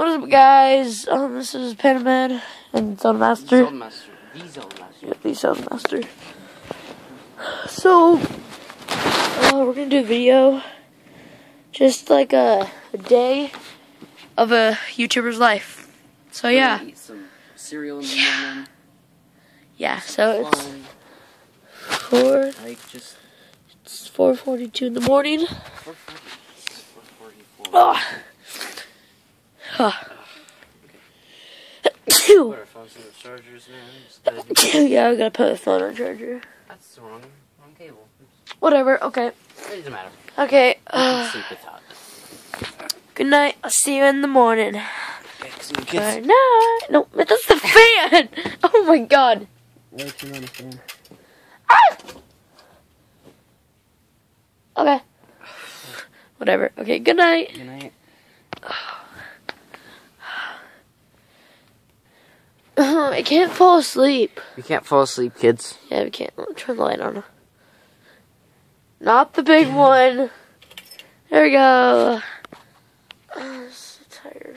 What is up, guys? Um, this is Panamed and Zone Master. Zone Master. The Zone Master. Yeah, the Zone Master. So, uh, we're gonna do a video, just like a, a day of a YouTuber's life. So We're yeah, Eat some cereal in the Yeah. morning. yeah. So it's Fun. four. Like just It's four forty-two in the morning. 444. Oh. Huh. Put our phones in the chargers, man. Just gotta yeah, we gotta put the phone on charger. That's the wrong, wrong cable. Whatever. Okay. It doesn't matter. Okay. Uh, sleep without. good night. I'll see you in the morning. Okay. Good night. No, that's the fan. Oh my god. Why turn on the fan? Ah! Okay. Whatever. Okay. Good night. Good night. I can't fall asleep. You can't fall asleep, kids. Yeah, we can't. Turn the light on. Not the big one. There we go. Oh, I'm so tired.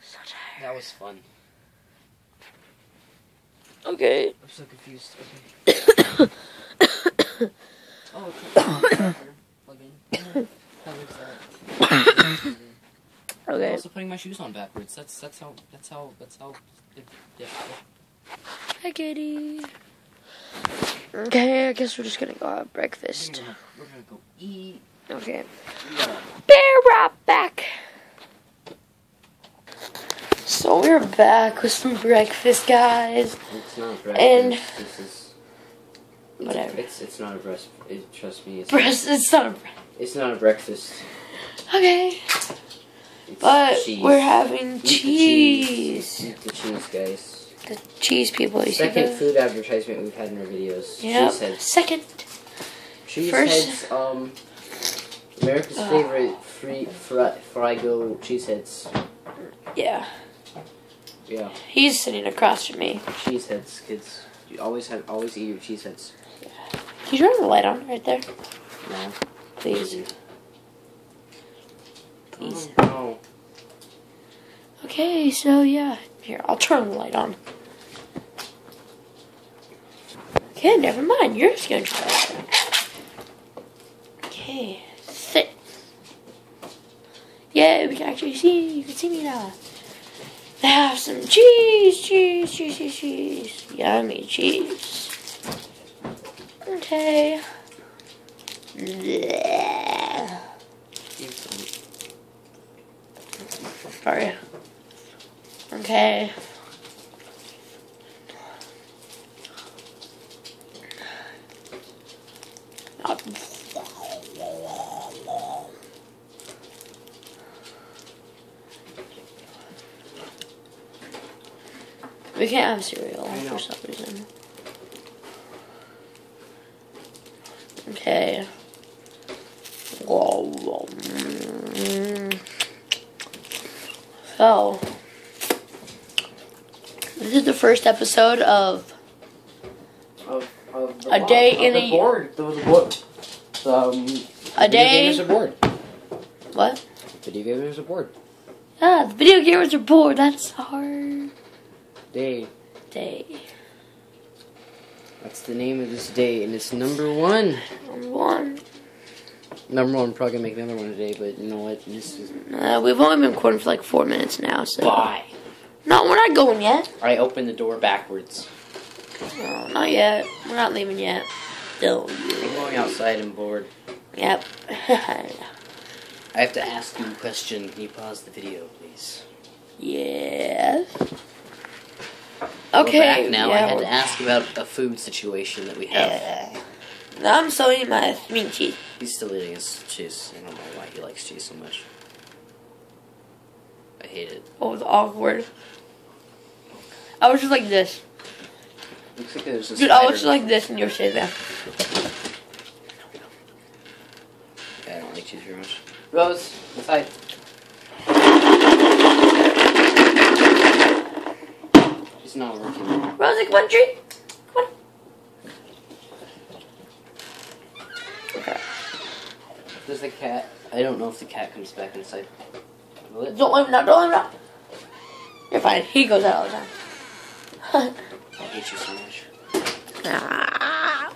So tired. That was fun. Okay. I'm so confused. Okay. oh, okay. Plug in. How looks that? I'm also putting my shoes on backwards. That's that's how that's how that's how. It, yeah. Hi, Kitty. Okay, I guess we're just gonna go have We're breakfast. gonna, we're gonna go eat. Okay. We gotta Bear right back. So we're back with some breakfast, guys. It's not breakfast. And- this is Whatever. It's it's not a breast. It, trust me. It's Breast, it's not a bre- it's not a breakfast. Okay. But cheese. we're having Eat the cheese. Eat the cheese, guys. The cheese people, you Second that? food advertisement we've had in our videos. Yep. Cheese. Second. Cheese First- heads. Um, America's Ugh. favorite free fry, Frigo cheese heads. Yeah. Yeah, He's sitting across from me. cheese heads, kids. You always have always eat your cheese heads. Can you turn the light on right there? No, Please. Please. Oh, no. Okay, so yeah. Here, I'll turn the light on. Okay, never mind. You're just gonna try. Okay, sit. Yeah, we can actually see. You can see me now. They have some cheese, cheese, cheese, cheese, cheese. Yummy cheese. Okay. Sorry. Okay. We can't have cereal for some reason. Okay. Whoa. Mm. So, this is the first episode of Of, of the A board- day in the a- board. There was a board. Um, a day. gamers are bored. What? Video gamers are bored. Ah, the video gamers are bored. That's hard Day. day. That's the name of this day, and it's number one. Number one. Number one, probably gonna make another one today, but you know what? This is Uh, we've only been recording for like four minutes now, so. bye. No, we're not going yet. I opened the door backwards. No, not yet. We're not leaving yet. Still. I'm going outside and bored. Yep. I have to ask you a question. Can you pause the video, please? yes. We're Okay. back now. yeah, I had to ask about a food situation that we have. Uh, I'm still eating my meat and cheese. He's still eating his cheese. I don't know why he likes cheese so much. I hate it. Oh, what was awkward? I was just like this. Looks like there's a Dude, I was just like this and you were sitting there. I don't like cheese very much. Rose, inside. It's not working. Rosie, come on, tree. Come on. Okay. Does the cat? I don't know if the cat comes back inside. Don't let him out. Don't let him out. You're fine. He goes out all the time. I hate you so much. Ah.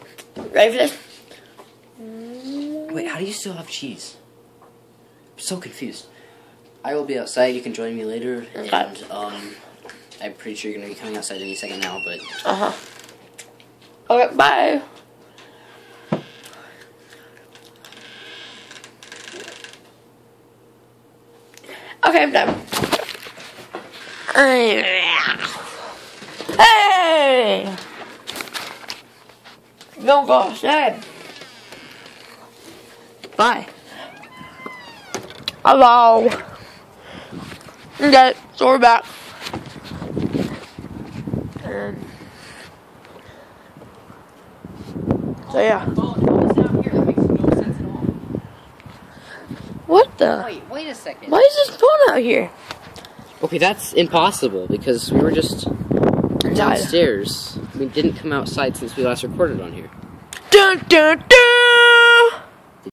Ready for this? Wait, how do you still have cheese? I'm so confused. I will be outside. You can join me later, Okay. and um, I'm pretty sure you're gonna be coming outside any second now. But Uh huh. Okay, bye. Okay, I'm done. Hey! Don't go outside. Bye. Hello. Okay, so we're back. And so yeah. What the? wait, wait a second. Why is this phone out here? Okay, that's impossible because we were just downstairs. We didn't come outside since we last recorded on here. Dun dun dun!